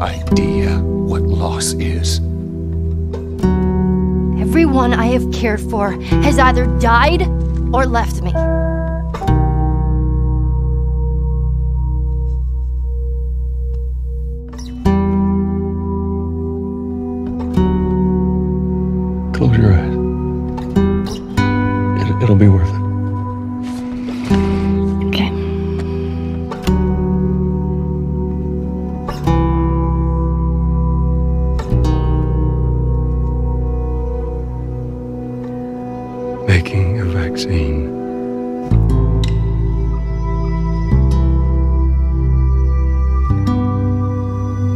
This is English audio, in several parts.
idea what loss is. Everyone I have cared for has either died or left me. Close your eyes. It, it'll be worth it. Making a vaccine.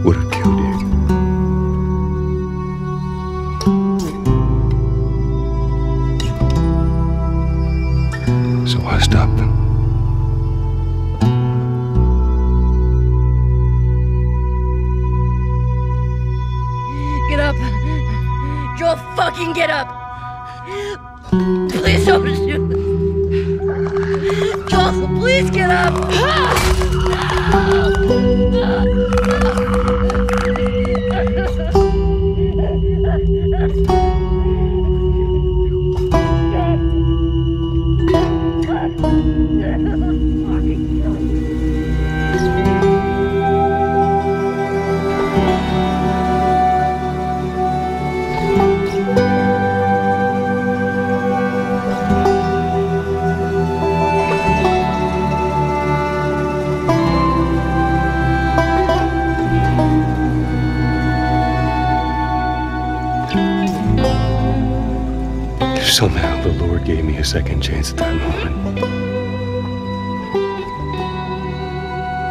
Would have killed you. So I stopped. Get up. Joel, fucking get up. Please don't shoot. Joel, please get up. Ah! Ah! Somehow the Lord gave me a second chance at that moment.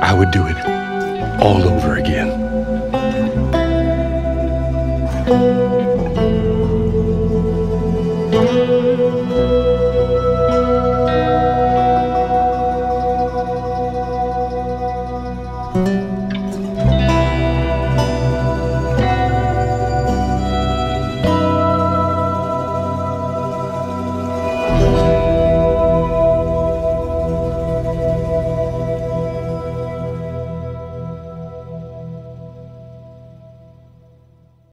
I would do it all over again.